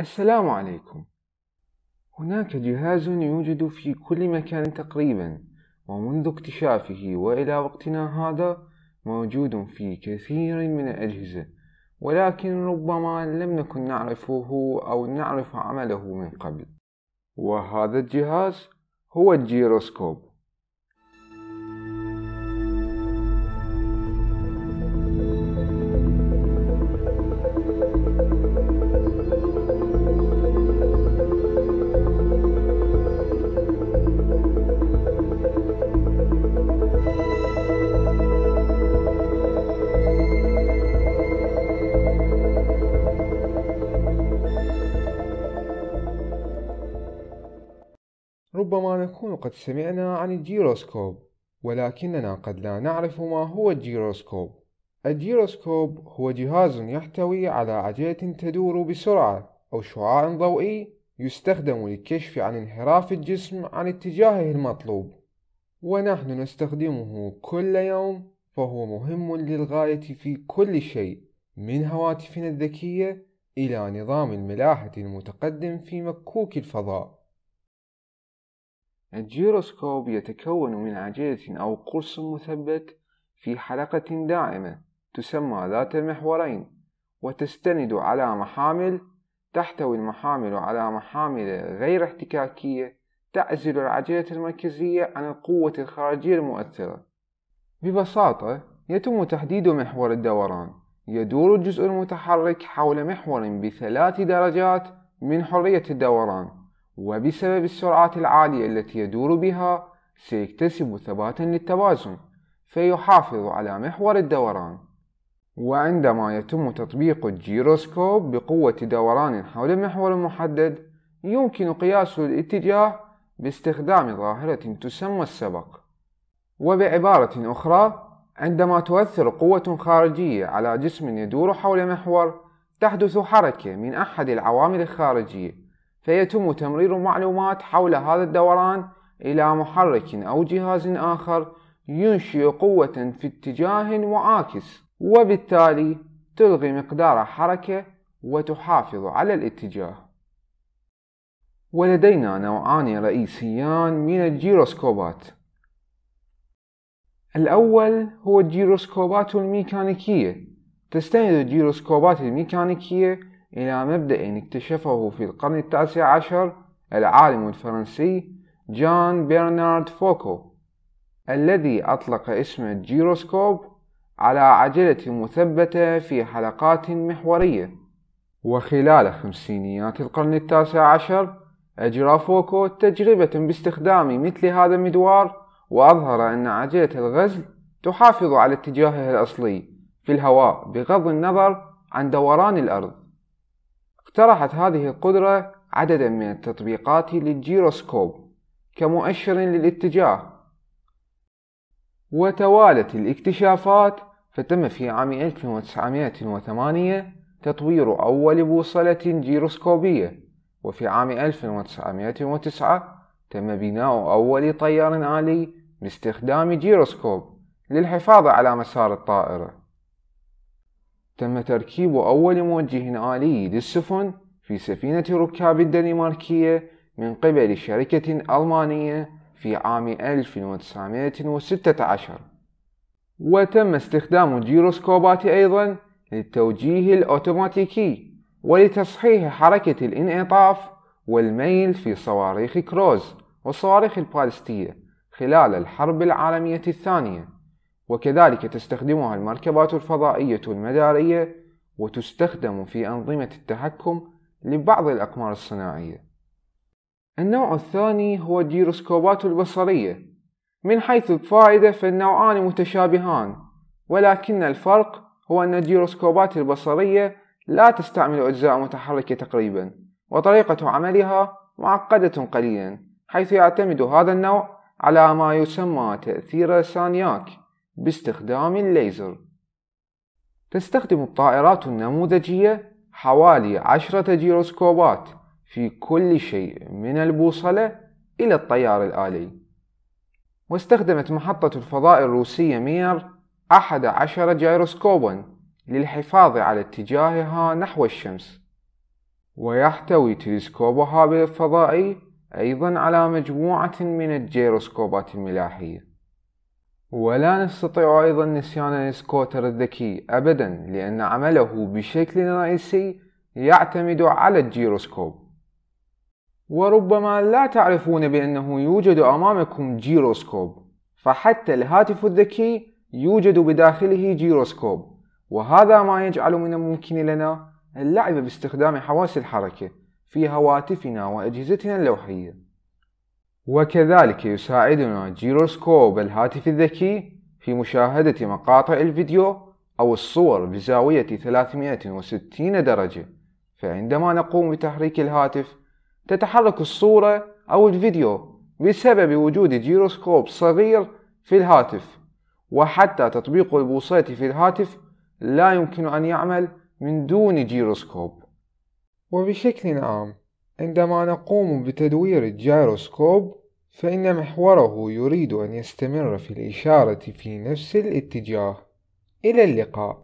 السلام عليكم. هناك جهاز يوجد في كل مكان تقريبا ومنذ اكتشافه وإلى وقتنا هذا موجود في كثير من الأجهزة ولكن ربما لم نكن نعرفه أو نعرف عمله من قبل. وهذا الجهاز هو الجيروسكوب. ربما نكون قد سمعنا عن الجيروسكوب ولكننا قد لا نعرف ما هو الجيروسكوب. الجيروسكوب هو جهاز يحتوي على عجلة تدور بسرعة أو شعاع ضوئي يستخدم للكشف عن انحراف الجسم عن اتجاهه المطلوب. ونحن نستخدمه كل يوم فهو مهم للغاية في كل شيء من هواتفنا الذكية إلى نظام الملاحة المتقدم في مكوك الفضاء. الجيروسكوب يتكون من عجلة أو قرص مثبت في حلقة داعمة تسمى ذات المحورين وتستند على محامل تحتوي المحامل على محامل غير احتكاكية تعزل العجلة المركزية عن القوة الخارجية المؤثرة. ببساطة يتم تحديد محور الدوران. يدور الجزء المتحرك حول محور بثلاث درجات من حرية الدوران. وبسبب السرعات العالية التي يدور بها سيكتسب ثباتا للتوازن فيحافظ على محور الدوران. وعندما يتم تطبيق الجيروسكوب بقوة دوران حول المحور المحدد يمكن قياس الاتجاه باستخدام ظاهرة تسمى السبق. وبعبارة أخرى عندما تؤثر قوة خارجية على جسم يدور حول محور تحدث حركة من أحد العوامل الخارجية. فيتم تمرير معلومات حول هذا الدوران إلى محرك أو جهاز آخر ينشئ قوة في اتجاه معاكس وبالتالي تلغي مقدار حركة وتحافظ على الاتجاه. ولدينا نوعان رئيسيان من الجيروسكوبات. الأول هو الجيروسكوبات الميكانيكية. تستند الجيروسكوبات الميكانيكية إلى مبدأ اكتشفه في القرن التاسع عشر العالم الفرنسي جان برنارد فوكو الذي أطلق اسم الجيروسكوب على عجلة مثبتة في حلقات محورية. وخلال خمسينيات القرن التاسع عشر أجرى فوكو تجربة باستخدام مثل هذا المدوار وأظهر أن عجلة الغزل تحافظ على اتجاهها الأصلي في الهواء بغض النظر عن دوران الأرض. اقترحت هذه القدرة عددا من التطبيقات للجيروسكوب كمؤشر للاتجاه. وتوالت الاكتشافات فتم في عام 1908 تطوير أول بوصلة جيروسكوبية وفي عام 1909 تم بناء أول طيار آلي باستخدام جيروسكوب للحفاظ على مسار الطائرة. تم تركيب أول موجه آلي للسفن في سفينة ركاب الدنماركية من قبل شركة ألمانية في عام 1916 وتم استخدام الجيروسكوبات أيضا للتوجيه الأوتوماتيكي ولتصحيح حركة الانعطاف والميل في صواريخ كروز والصواريخ البالستية خلال الحرب العالمية الثانية. وكذلك تستخدمها المركبات الفضائية المدارية وتستخدم في أنظمة التحكم لبعض الأقمار الصناعية. النوع الثاني هو الجيروسكوبات البصرية. من حيث الفائدة فالنوعان متشابهان ولكن الفرق هو أن الجيروسكوبات البصرية لا تستعمل أجزاء متحركة تقريبا وطريقة عملها معقدة قليلا حيث يعتمد هذا النوع على ما يسمى تأثير سانياك باستخدام الليزر. تستخدم الطائرات النموذجية حوالي عشرة جيروسكوبات في كل شيء من البوصلة إلى الطيار الآلي. واستخدمت محطة الفضاء الروسية مير أحد عشر جيروسكوبا للحفاظ على اتجاهها نحو الشمس. ويحتوي تلسكوب هابل الفضائي أيضا على مجموعة من الجيروسكوبات الملاحية. ولا نستطيع أيضا نسيان السكوتر الذكي أبدا لأن عمله بشكل رئيسي يعتمد على الجيروسكوب. وربما لا تعرفون بأنه يوجد أمامكم جيروسكوب فحتى الهاتف الذكي يوجد بداخله جيروسكوب. وهذا ما يجعل من الممكن لنا اللعب باستخدام حواس الحركة في هواتفنا وأجهزتنا اللوحية. وكذلك يساعدنا جيروسكوب الهاتف الذكي في مشاهدة مقاطع الفيديو أو الصور بزاوية 360 درجة. فعندما نقوم بتحريك الهاتف تتحرك الصورة أو الفيديو بسبب وجود جيروسكوب صغير في الهاتف. وحتى تطبيق البوصلة في الهاتف لا يمكن أن يعمل من دون جيروسكوب. وبشكل عام عندما نقوم بتدوير الجيروسكوب فإن محوره يريد أن يستمر في الإشارة في نفس الاتجاه. إلى اللقاء.